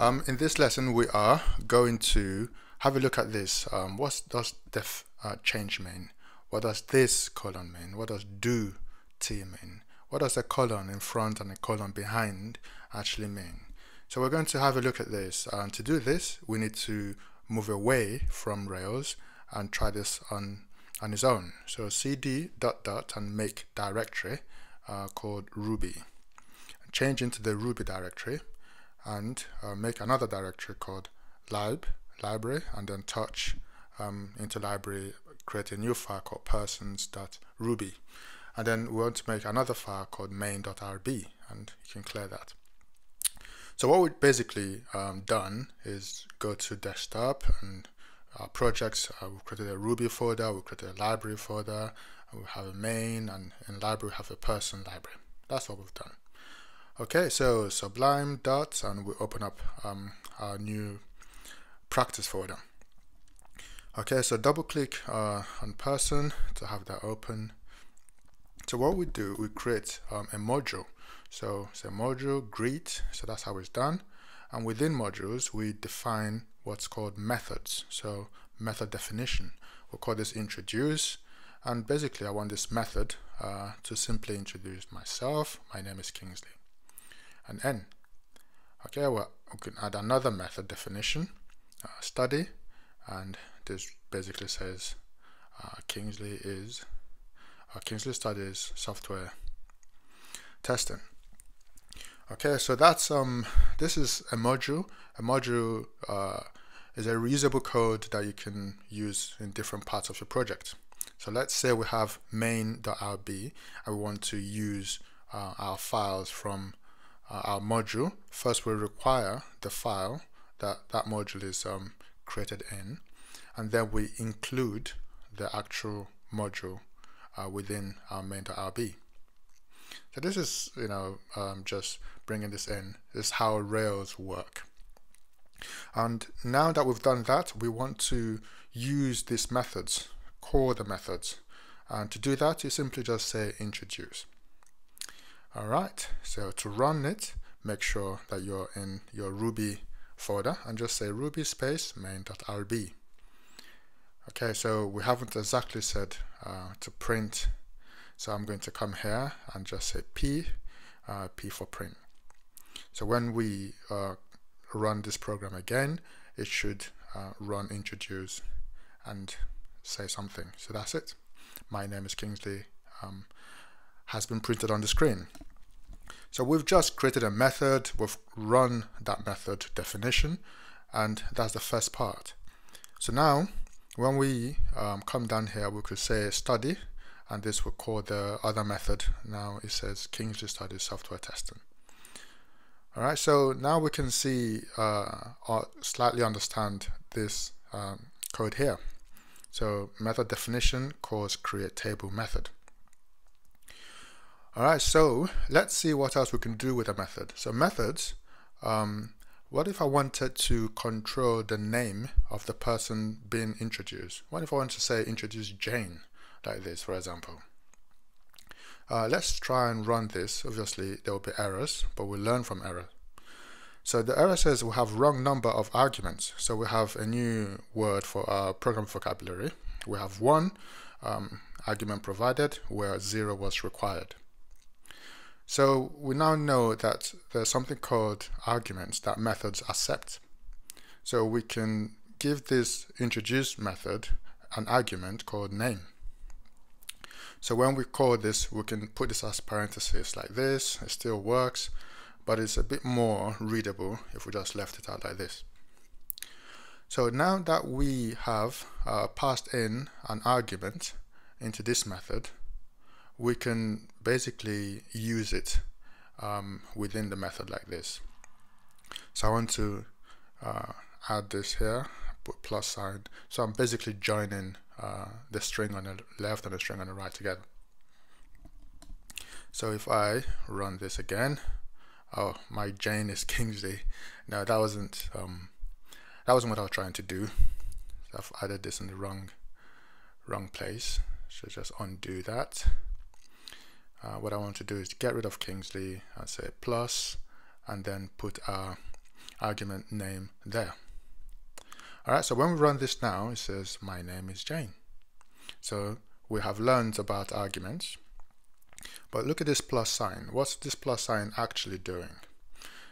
Um, in this lesson, we are going to have a look at this. Um, what does def uh, change mean? What does this colon mean? What does do t mean? What does a colon in front and a colon behind actually mean? So we're going to have a look at this. And to do this, we need to move away from Rails and try this on, on its own. So cd dot dot and make directory uh, called Ruby. Change into the Ruby directory and uh, make another directory called lib library and then touch um, into library create a new file called persons.ruby and then we want to make another file called main.rb and you can clear that. So what we've basically um, done is go to desktop and our projects uh, we've created a ruby folder we've created a library folder we have a main and in library we have a person library. That's what we've done Okay, so Sublime dots and we open up um, our new practice folder. Okay, so double click uh, on person to have that open. So what we do, we create um, a module. So it's a module greet, so that's how it's done. And within modules, we define what's called methods. So method definition. We'll call this introduce. And basically, I want this method uh, to simply introduce myself. My name is Kingsley and n. Okay, well, we can add another method definition, uh, study, and this basically says uh, Kingsley is uh, Kingsley studies software testing. Okay, so that's um this is a module. A module uh, is a reusable code that you can use in different parts of your project. So let's say we have main.rb and we want to use uh, our files from uh, our module, first we require the file that that module is um, created in, and then we include the actual module uh, within our main.rb. So this is, you know, um, just bringing this in. This is how Rails work. And now that we've done that, we want to use these methods, call the methods. And to do that, you simply just say introduce. Alright, so to run it, make sure that you're in your Ruby folder and just say ruby space main.rb. Okay, so we haven't exactly said uh, to print, so I'm going to come here and just say p, uh, p for print. So when we uh, run this program again, it should uh, run introduce and say something. So that's it. My name is Kingsley. Um, has been printed on the screen. So we've just created a method, we've run that method definition, and that's the first part. So now, when we um, come down here, we could say study, and this will call the other method. Now it says Kingsley Study Software Testing. Alright, so now we can see, uh, or slightly understand this um, code here. So method definition calls create table method. Alright, so let's see what else we can do with a method. So methods, um, what if I wanted to control the name of the person being introduced? What if I want to say introduce Jane, like this, for example? Uh, let's try and run this. Obviously, there will be errors, but we'll learn from errors. So the error says we have wrong number of arguments. So we have a new word for our program vocabulary. We have one um, argument provided where zero was required. So we now know that there's something called arguments that methods accept. So we can give this introduce method an argument called name. So when we call this, we can put this as parentheses like this. It still works, but it's a bit more readable if we just left it out like this. So now that we have uh, passed in an argument into this method, we can basically use it um, within the method like this. So I want to uh, add this here, put plus sign. So I'm basically joining uh, the string on the left and the string on the right together. So if I run this again, oh, my Jane is Kingsley. No, that wasn't um, that wasn't what I was trying to do. I've added this in the wrong wrong place. So just undo that uh, what I want to do is get rid of Kingsley and say plus and then put our argument name there. Alright, so when we run this now, it says my name is Jane. So we have learned about arguments. But look at this plus sign. What's this plus sign actually doing?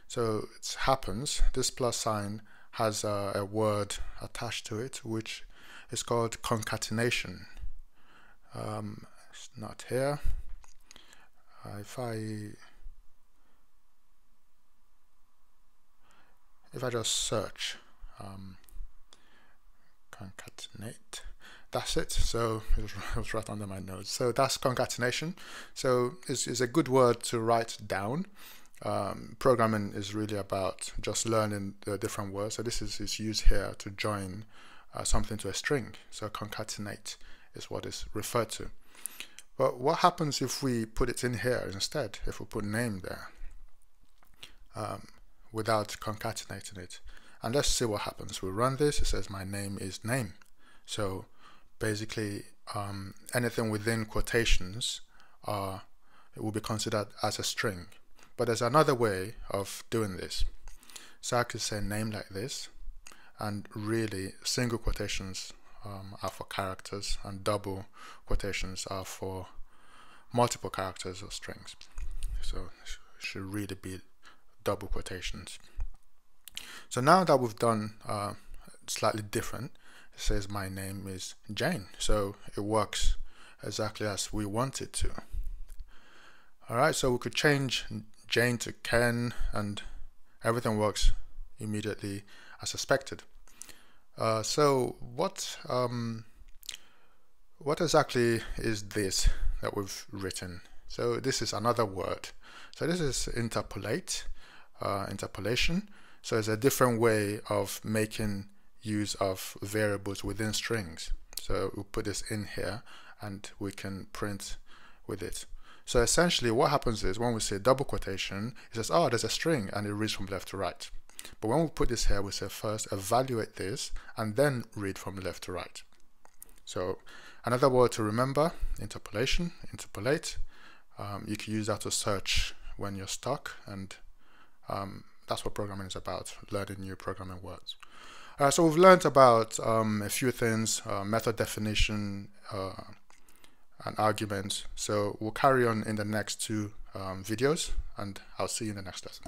So it happens, this plus sign has a, a word attached to it, which is called concatenation. Um, it's not here. If I if I just search um, concatenate that's it. So it was, it was, right under my nose. So that's concatenation. So it's, it's a good word to write down. Um, programming is really about just learning the different words. So this is, is used here to join uh, something to a string. So concatenate is what is referred to but what happens if we put it in here instead if we put name there um, without concatenating it and let's see what happens we run this it says my name is name so basically um, anything within quotations uh, it will be considered as a string. But there's another way of doing this. So I could say name like this, and really single quotations um, are for characters, and double quotations are for multiple characters or strings. So should really be double quotations. So now that we've done uh, slightly different, it says my name is Jane. So it works exactly as we want it to. Alright, so we could change Jane to Ken and everything works immediately as expected. Uh, so what um, what exactly is this that we've written? So this is another word. So this is interpolate, uh, interpolation. So it's a different way of making use of variables within strings. So we'll put this in here and we can print with it. So essentially what happens is when we say double quotation, it says, oh, there's a string and it reads from left to right. But when we put this here, we say first evaluate this and then read from left to right. So another word to remember, interpolation, interpolate. Um, you can use that to search when you're stuck and um, that's what programming is about, learning new programming words. Uh, so we've learned about um, a few things, uh, method definition uh, and arguments. So we'll carry on in the next two um, videos and I'll see you in the next lesson.